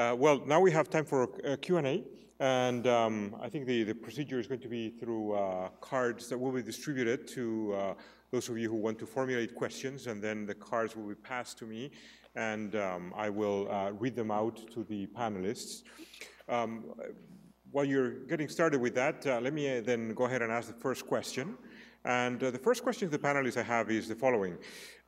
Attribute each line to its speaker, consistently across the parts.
Speaker 1: Uh, well, now we have time for a, a Q&A. And um, I think the, the procedure is going to be through uh, cards that will be distributed to uh, those of you who want to formulate questions, and then the cards will be passed to me, and um, I will uh, read them out to the panelists. Um, while you're getting started with that, uh, let me uh, then go ahead and ask the first question. And uh, the first question to the panelists I have is the following.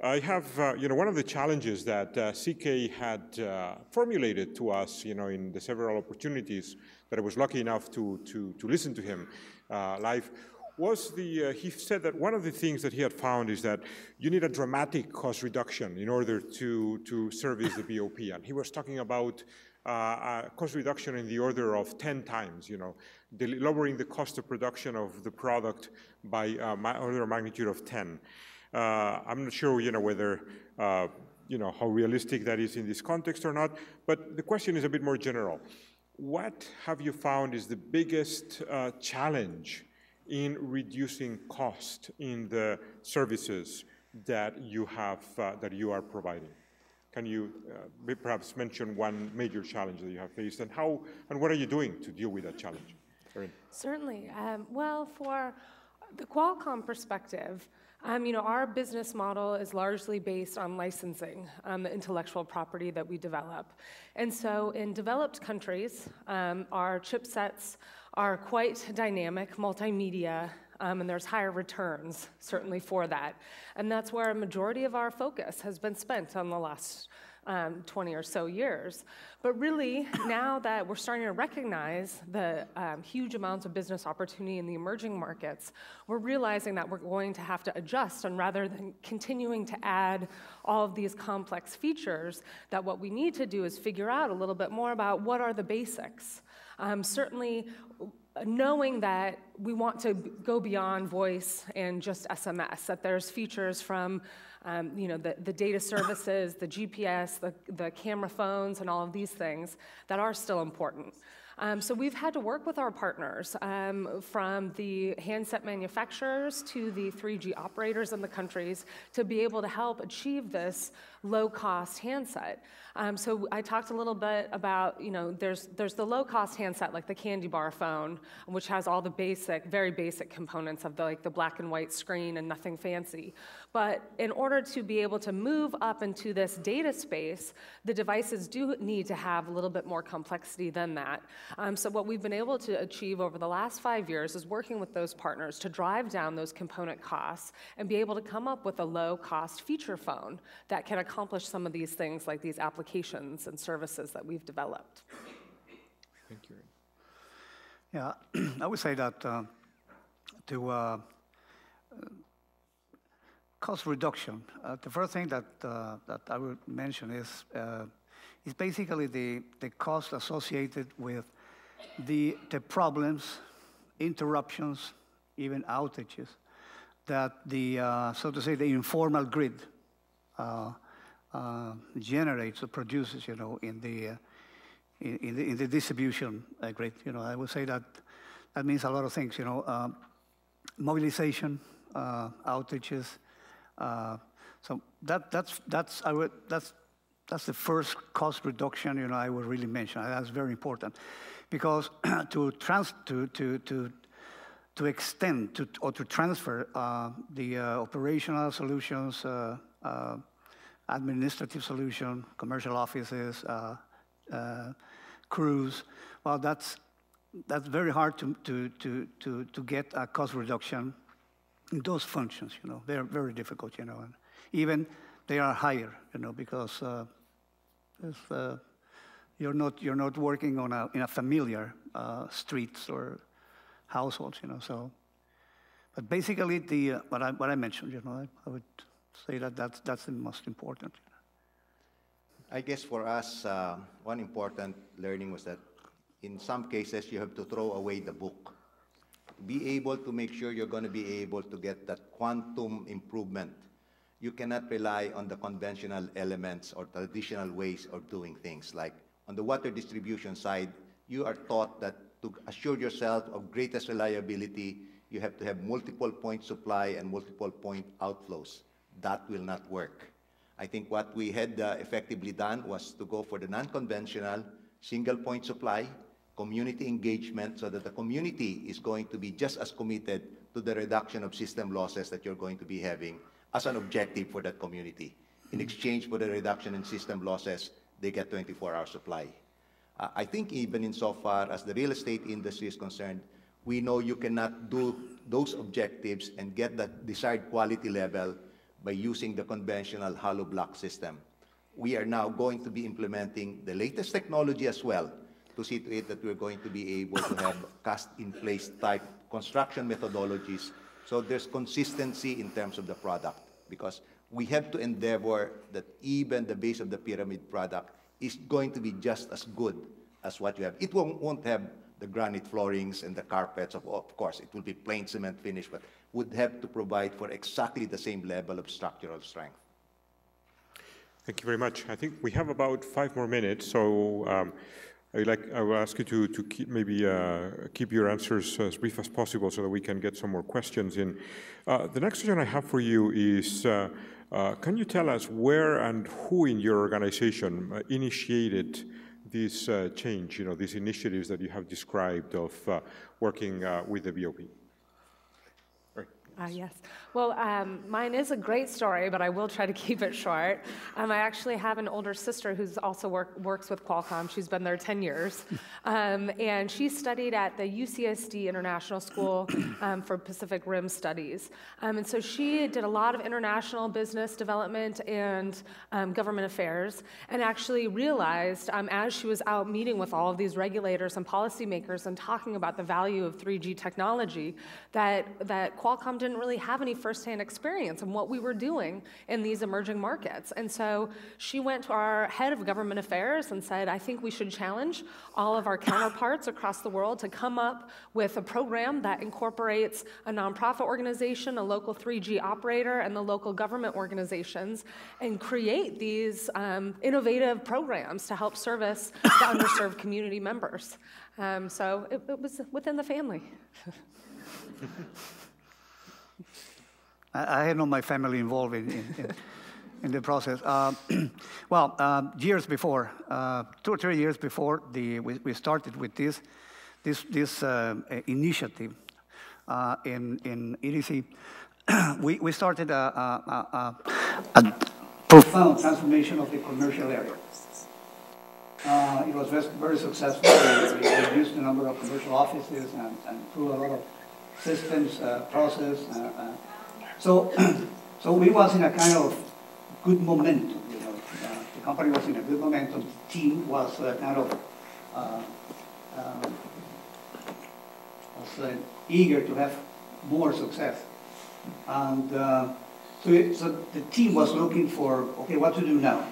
Speaker 1: I have, uh, you know, one of the challenges that uh, CK had uh, formulated to us, you know, in the several opportunities that I was lucky enough to, to, to listen to him uh, live, was the, uh, he said that one of the things that he had found is that you need a dramatic cost reduction in order to, to service the BOP. And he was talking about uh, cost reduction in the order of 10 times, you know, lowering the cost of production of the product by uh, order of magnitude of 10. Uh, I'm not sure, you know, whether, uh, you know, how realistic that is in this context or not, but the question is a bit more general. What have you found is the biggest uh, challenge in reducing cost in the services that you have, uh, that you are providing? Can you uh, perhaps mention one major challenge that you have faced and how, and what are you doing to deal with that challenge? Erin.
Speaker 2: Certainly. Um, well, for the Qualcomm perspective, um, you know, our business model is largely based on licensing um, the intellectual property that we develop. And so in developed countries, um, our chipsets are quite dynamic, multimedia, um, and there's higher returns, certainly for that. And that's where a majority of our focus has been spent on the last um, 20 or so years. But really, now that we're starting to recognize the um, huge amounts of business opportunity in the emerging markets, we're realizing that we're going to have to adjust, and rather than continuing to add all of these complex features, that what we need to do is figure out a little bit more about what are the basics. Um, certainly, knowing that we want to go beyond voice and just SMS, that there's features from um, you know, the, the data services, the GPS, the, the camera phones, and all of these things that are still important. Um, so we've had to work with our partners, um, from the handset manufacturers to the 3G operators in the countries, to be able to help achieve this low-cost handset. Um, so I talked a little bit about, you know, there's, there's the low-cost handset, like the candy bar phone, which has all the basic, very basic components of the, like the black and white screen and nothing fancy. But in order to be able to move up into this data space, the devices do need to have a little bit more complexity than that. Um, so what we've been able to achieve over the last five years is working with those partners to drive down those component costs and be able to come up with a low-cost feature phone that can accomplish some of these things like these applications and services that we've developed.
Speaker 1: Thank you.
Speaker 3: Yeah, I would say that uh, to uh, cost reduction, uh, the first thing that, uh, that I would mention is, uh, is basically the, the cost associated with the, the problems, interruptions, even outages that the, uh, so to say, the informal grid uh, uh, generates or produces, you know, in the, uh, in, in, the, in the distribution grid. You know, I would say that that means a lot of things, you know, mobilization, outages. so that, that's, that's, I would, that's, that's the first cost reduction, you know, I would really mention. That's very important. Because to, trans, to, to, to, to extend to, or to transfer uh, the uh, operational solutions, uh, administrative solution, commercial offices, uh, uh, crews. Well, that's, that's very hard to, to, to, to, to get a cost reduction in those functions, you know. They're very difficult, you know. And even they are higher, you know, because uh, you're, not, you're not working on a, in a familiar uh, streets or households, you know, so. But basically, the, uh, what, I, what I mentioned, you know, I, I would say that that's, that's the most important.
Speaker 4: I guess for us, uh, one important learning was that in some cases you have to throw away the book. Be able to make sure you're going to be able to get that quantum improvement. You cannot rely on the conventional elements or traditional ways of doing things. Like on the water distribution side, you are taught that to assure yourself of greatest reliability, you have to have multiple point supply and multiple point outflows that will not work. I think what we had uh, effectively done was to go for the non-conventional, single point supply, community engagement, so that the community is going to be just as committed to the reduction of system losses that you're going to be having as an objective for that community. In exchange for the reduction in system losses, they get 24-hour supply. Uh, I think even insofar as the real estate industry is concerned, we know you cannot do those objectives and get the desired quality level by using the conventional hollow block system. We are now going to be implementing the latest technology as well to see to it that we're going to be able to have cast-in-place type construction methodologies so there's consistency in terms of the product because we have to endeavor that even the base of the pyramid product is going to be just as good as what you have. It won't, won't have the granite floorings and the carpets, of, of course, it will be plain cement finish, but would have to provide for exactly the same level of structural strength.
Speaker 1: Thank you very much. I think we have about five more minutes, so um, I like I will ask you to to keep maybe uh, keep your answers as brief as possible so that we can get some more questions in. Uh, the next question I have for you is. Uh, uh can you tell us where and who in your organization uh, initiated this change, you know, these initiatives that you have described of working with the BOP?
Speaker 2: Uh, yes. Well, um, mine is a great story, but I will try to keep it short. Um, I actually have an older sister who's also work, works with Qualcomm. She's been there 10 years. Um, and she studied at the UCSD International School um, for Pacific Rim Studies. Um, and so she did a lot of international business development and um, government affairs, and actually realized as she was out meeting with all of these regulators and policymakers and talking about the value of 3G technology, that, that Qualcomm didn't really have any firsthand experience in what we were doing in these emerging markets. And so she went to our head of government affairs and said, I think we should challenge all of our counterparts across the world to come up with a program that incorporates a nonprofit organization, a local 3G operator, and the local government organizations and create these um, innovative programs to help service the underserved community members. Um, so it, it was within the family.
Speaker 3: I, I had not my family involved in, in, in, in the process. Uh, well, uh, years before, uh, two or three years before the, we, we started with this, this, this uh, initiative uh, in, in EDC, we, we started a, a, a, a, profound transformation of the commercial area. Uh, it was very successful. We, we reduced the number of commercial offices and, and through a lot of systems, process, so, so we was in a kind of good momentum. You know, uh, the company was in a good momentum. The team was uh, kind of uh, was uh, eager to have more success, and uh, so, it, so the team was looking for okay, what to do now.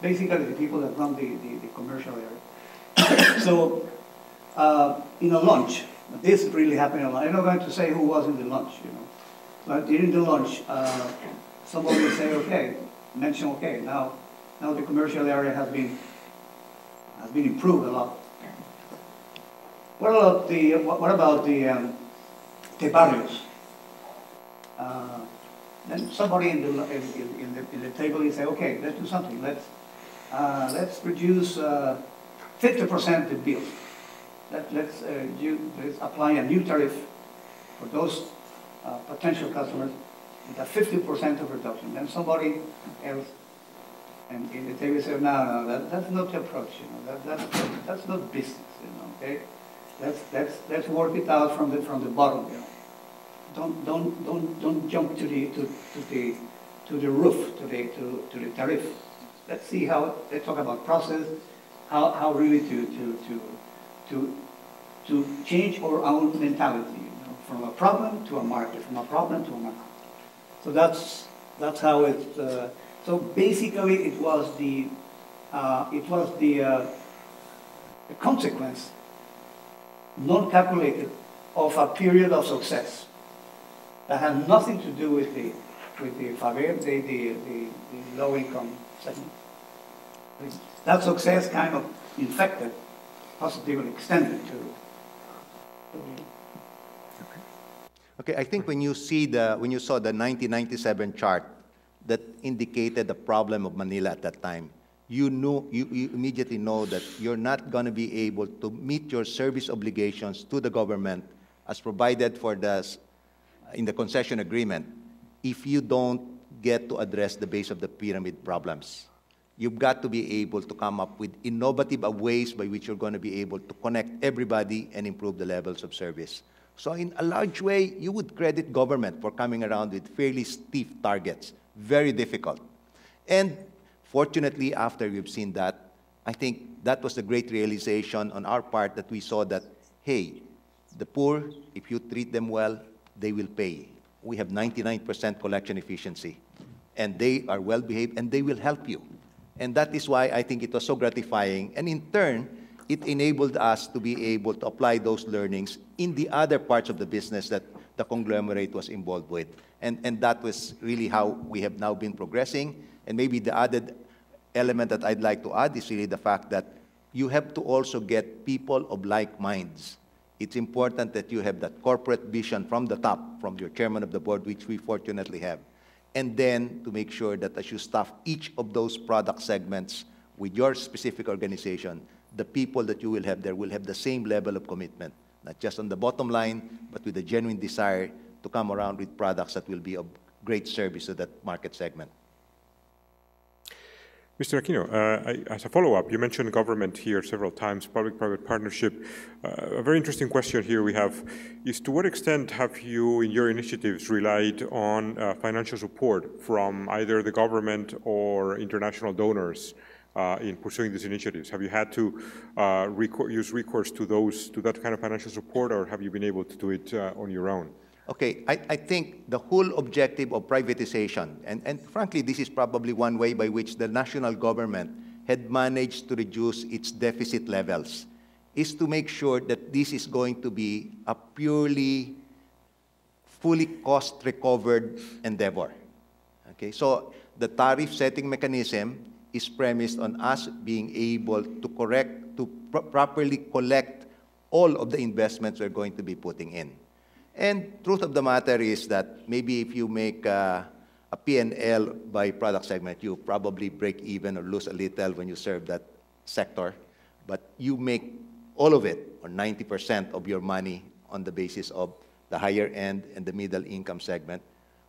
Speaker 3: Basically, the people that run the, the, the commercial area. so, uh, in a lunch, this really happened. A lot. I'm not going to say who was in the lunch, you know. But during the lunch, uh, somebody will say, okay, mention okay, now, now the commercial area has been, has been improved a lot. What about the, what, about the, um, the barrios? Uh, then somebody in the, in, in, the, in the table will say, okay, let's do something. Let's, uh, let's reduce 50% uh, the bill. Let, let's, uh, you, let's apply a new tariff for those uh, potential customers with a 50% of reduction. Then somebody else, and if they will say, no, no, that, that's not the approach, you know, that, that's, that's not business, you know, okay? Let's, let's, let's work it out from the, from the bottom, you know. Don't, don't, don't, don't jump to the, to, to the, to the roof, to the, to, to the tariff. Let's see how, let's talk about process, how, how really to, to, to, to, to change our own mentality from a problem to a market, from a problem to a market. So that's, that's how it, uh, so basically it was the, uh, it was the, uh, the consequence, non-calculated, of a period of success that had nothing to do with the, with the favor, the, the, the, the low-income segment. That success kind of infected, positively extended to, to
Speaker 4: Okay, I think when you see the, when you saw the 1997 chart that indicated the problem of Manila at that time, you know you, you immediately know that you're not going to be able to meet your service obligations to the government as provided for the in the concession agreement if you don't get to address the base of the pyramid problems. You've got to be able to come up with innovative uh, ways by which you're going to be able to connect everybody and improve the levels of service. So in a large way, you would credit government for coming around with fairly stiff targets. Very difficult. And fortunately, after we've seen that, I think that was the great realization on our part that we saw that, hey, the poor, if you treat them well, they will pay. We have 99% collection efficiency, and they are well behaved, and they will help you. And that is why I think it was so gratifying. And in turn, it enabled us to be able to apply those learnings in the other parts of the business that the conglomerate was involved with. And, and that was really how we have now been progressing. And maybe the added element that I'd like to add is really the fact that you have to also get people of like minds. It's important that you have that corporate vision from the top, from your chairman of the board, which we fortunately have. And then to make sure that as you staff each of those product segments with your specific organization, the people that you will have there will have the same level of commitment, not just on the bottom line, but with a genuine desire to come around with products that will be of great service to that market segment.
Speaker 1: Mr. Aquino, uh, as a follow-up, you mentioned government here several times, public-private partnership. Uh, a very interesting question here we have is to what extent have you, in your initiatives, relied on uh, financial support from either the government or international donors uh, in pursuing these initiatives? Have you had to uh, use recourse to those, to that kind of financial support, or have you been able to do it uh, on your own?
Speaker 4: Okay, I, I think the whole objective of privatization, and, and frankly, this is probably one way by which the national government had managed to reduce its deficit levels, is to make sure that this is going to be a purely, fully cost-recovered endeavor. Okay, so the tariff setting mechanism is premised on us being able to correct, to pro properly collect all of the investments we're going to be putting in. And truth of the matter is that maybe if you make uh, a P&L by product segment, you probably break even or lose a little when you serve that sector. But you make all of it, or 90% of your money, on the basis of the higher end and the middle income segment,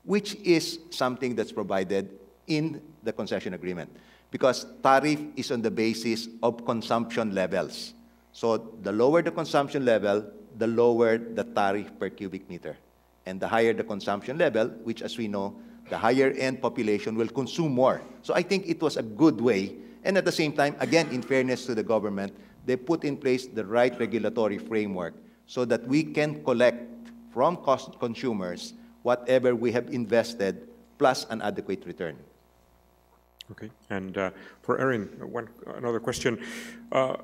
Speaker 4: which is something that's provided in the concession agreement. Because tariff is on the basis of consumption levels. So the lower the consumption level, the lower the tariff per cubic meter. And the higher the consumption level, which as we know, the higher end population will consume more. So I think it was a good way. And at the same time, again, in fairness to the government, they put in place the right regulatory framework so that we can collect from consumers whatever we have invested plus an adequate return.
Speaker 1: Okay, and uh, for Erin, one another question. Uh,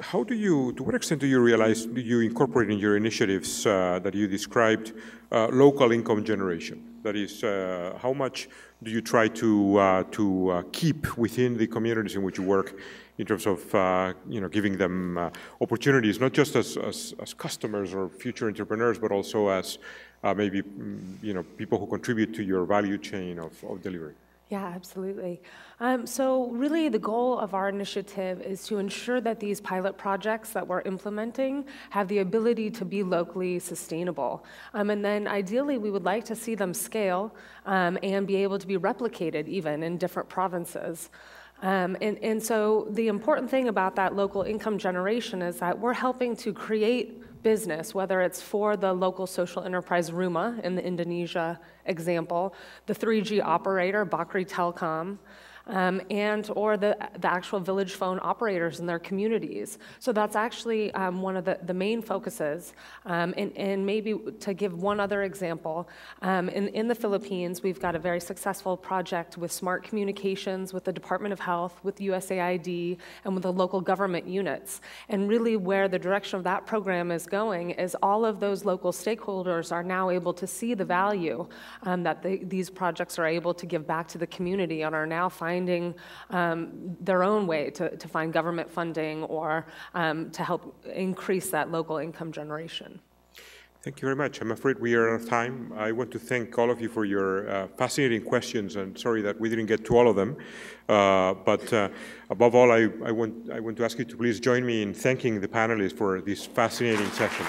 Speaker 1: how do you, to what extent do you realize, do you incorporate in your initiatives uh, that you described uh, local income generation? That is, uh, how much do you try to, uh, to uh, keep within the communities in which you work in terms of, uh, you know, giving them opportunities, not just as, as, as, customers or future entrepreneurs, but also as maybe, mm, you know, people who contribute to your value chain of, of delivery?
Speaker 2: Yeah, absolutely. Um, so really the goal of our initiative is to ensure that these pilot projects that we're implementing have the ability to be locally sustainable. Um, and then ideally we would like to see them scale um, and be able to be replicated even in different provinces. Um, and, and so the important thing about that local income generation is that we're helping to create business, whether it's for the local social enterprise Ruma in the Indonesia example, the 3G operator, Bakrie Telecom, um, and or the, the actual village phone operators in their communities. So that's actually um, one of the, the main focuses. Um, and, and maybe to give one other example, um, in, in the Philippines, we've got a very successful project with smart communications, with the Department of Health, with USAID, and with the local government units. And really where the direction of that program is going is all of those local stakeholders are now able to see the value um, that these projects are able to give back to the community and are now finding finding um, their own way to, to find government funding or um, to help increase that local income generation.
Speaker 1: Thank you very much. I'm afraid we are out of time. I want to thank all of you for your uh, fascinating questions, and sorry that we didn't get to all of them. Uh, But uh, above all, I I want, I want to ask you to please join me in thanking the panelists for this fascinating session.